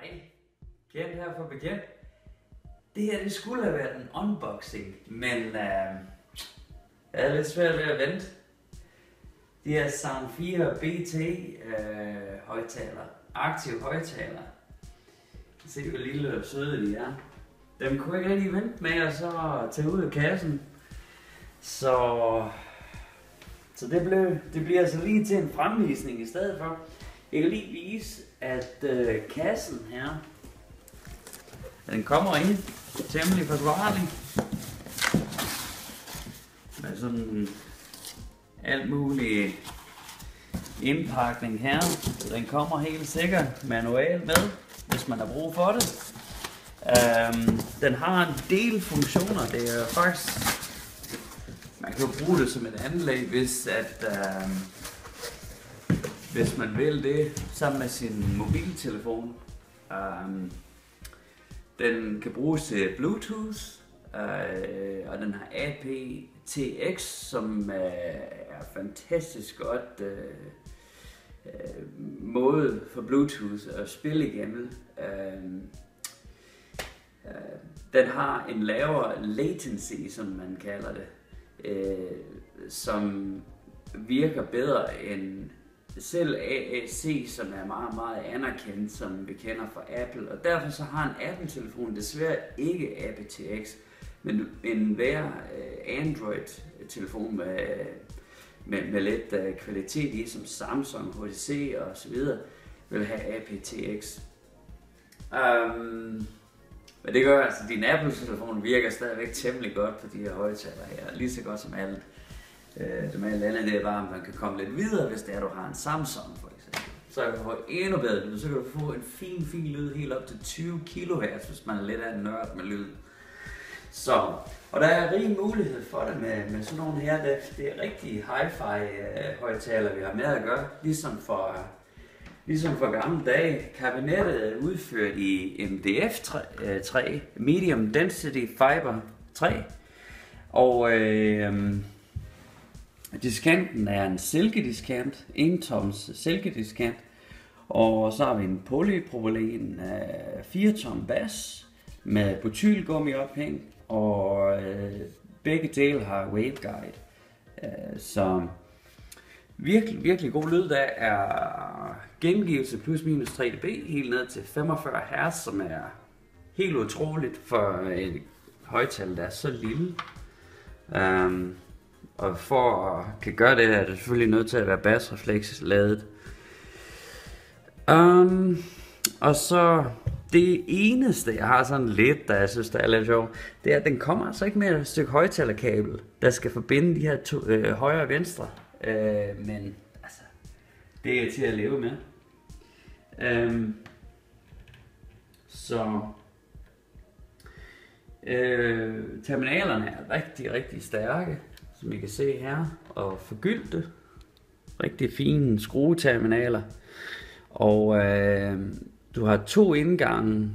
Hej, Kent her fra Bekendt. Det her, det skulle have været en unboxing, men øh, jeg havde lidt svært ved at vente. De her Sound 4 BT øh, højtaler, aktive højtaler. Se hvor lille og søde de er. Dem kunne jeg ikke rigtig vente med at så tage ud af kassen. Så, så det, blev, det bliver altså lige til en fremvisning i stedet for. Jeg kan lige vise, at øh, kassen her, den kommer ind temmelig forsvarlig. Med sådan alt muligt indpakning her. Den kommer helt sikkert manual med, hvis man har brug for det. Øhm, den har en del funktioner. Det er faktisk... Man kan jo bruge det som et anlæg, hvis at... Um, hvis man vil det sammen med sin mobiltelefon. Um, den kan bruges til Bluetooth, uh, og den har aptX, som uh, er fantastisk godt uh, uh, måde for Bluetooth at spille igennem. Uh, uh, den har en lavere latency, som man kalder det, uh, som virker bedre end selv AAC, som er meget, meget anerkendt, som vi kender fra Apple, og derfor så har en Apple-telefon desværre ikke aptX, men en hver øh, Android-telefon med, med, med lidt øh, kvalitet i, som Samsung, HTC og så videre, vil have aptX. Um, øhm, men det gør altså, at din Apple-telefon virker stadigvæk temmelig godt på de her højtaler her, lige så godt som alt. Øh, det med alt andet, det er bare, at man kan komme lidt videre, hvis det er, at du har en Samsung for eksempel. Så kan du få endnu bedre lyd, så kan du få en fin, fin lyd helt op til 20 kHz, hvis man er lidt af en nørd med lyd. Så, og der er rig mulighed for det med, med sådan nogle her. Det, det er rigtig hi-fi øh, højtaler, vi har med at gøre, ligesom for, Ligesom for gamle dage, kabinettet er udført i MDF-3, øh, Medium Density Fiber 3, og øh, Diskanten er en silkediskant, en toms silkediskant, og så har vi en polypropylen øh, 4 tom bas med butylgummi ophæng, og øh, begge dele har waveguide. Øh, så virkelig, virkelig god lyd. Der er gengivelse plus minus 3 dB helt ned til 45 Hz, som er helt utroligt for et højtal, der er så lille. Um, og for at kan gøre det, er det selvfølgelig nødt til at være bassrefleks ladet. Um, og så det eneste, jeg har sådan lidt, der jeg synes, der er lidt sjovt, det er, at den kommer altså ikke med et stykke højtalerkabel, der skal forbinde de her to, øh, højre og venstre. Øh, men altså, det er til at leve med. Um, så øh, terminalerne er rigtig, rigtig stærke som I kan se her, og forgyldte. Rigtig fine skrueterminaler. Og øh, du har to indgange,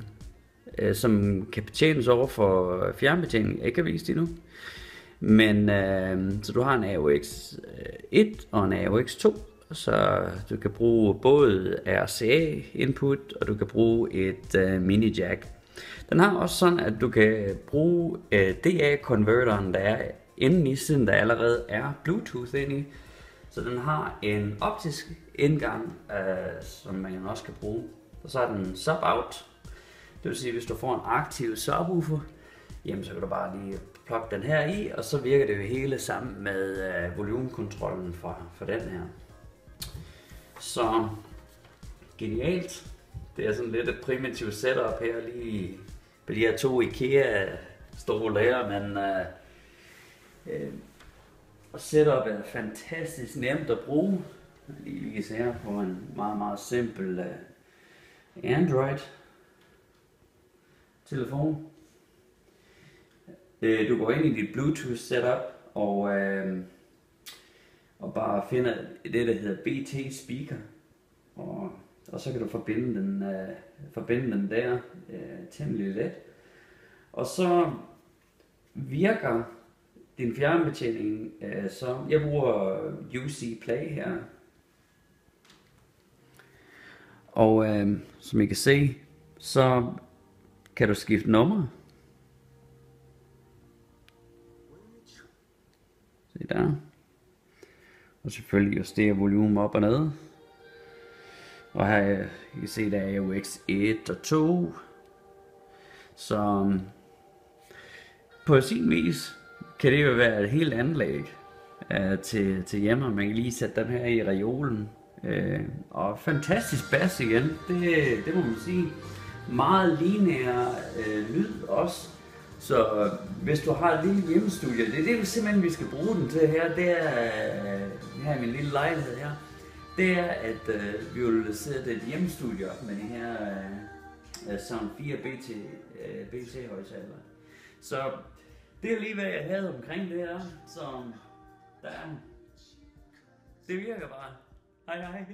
øh, som kan betjenes over for fjernbetjening. Jeg kan vise det nu. Men øh, så du har en AUX 1 øh, og en AUX 2, så du kan bruge både RCA input, og du kan bruge et øh, mini jack. Den har også sådan, at du kan bruge øh, DA-konverteren, der er inden i, siden der allerede er Bluetooth inde i. Så den har en optisk indgang, øh, som man også kan bruge. Og så er den sub-out. Det vil sige, hvis du får en aktiv subwoofer, jamen så kan du bare lige plukke den her i, og så virker det jo hele sammen med øh, volumenkontrollen for, for den her. Så genialt. Det er sådan lidt et primitivt setup her lige på de her to IKEA store lærer, men øh, Øh, og setup er fantastisk nemt at bruge. Lige vi kan se her på en meget, meget simpel uh, Android telefon. Øh, du går ind i dit Bluetooth setup og, øh, og bare finder det, der hedder BT speaker. Og, og så kan du forbinde den, øh, forbinde den der øh, temmelig let. Og så virker din fjernbetjening, øh, så jeg bruger UC Play her. Og øh, som I kan se, så kan du skifte nummer. Se der. Og selvfølgelig justere volumen op og ned. Og her øh, I kan se, der er jo X1 og 2. Så øh, på sin vis kan det jo være et helt anlæg øh, til, til hjemme. Man kan lige sætte den her i reolen. Øh, og fantastisk bas igen, det, det må man sige. Meget lineær øh, lyd også. Så hvis du har et lille hjemmestudie, det er det simpelthen vi skal bruge den til her, det er øh, her i min lille lejlighed her, det er at øh, vi vil sætte et hjemmestudie op med det her øh, øh Sound 4 BT, øh, BT højtaler. Så det er lige hvad jeg havde omkring det her, så der, det virker bare. Hej hej.